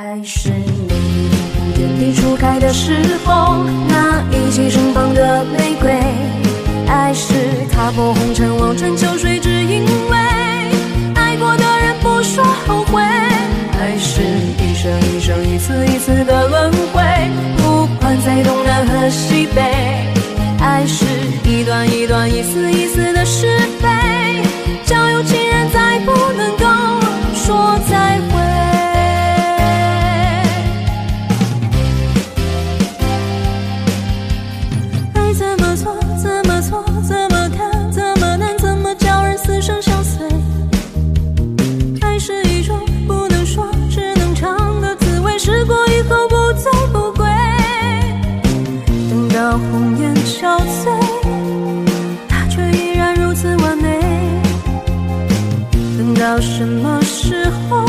爱是你原地初开的时候，那一起盛放的玫瑰。爱是踏破红尘，望穿秋水，只因为爱过的人不说后悔。爱是一生一生，一次一次的轮回，不管在东南和西北。爱是一段一段，一丝一丝的是红颜憔悴，他却依然如此完美。等到什么时候？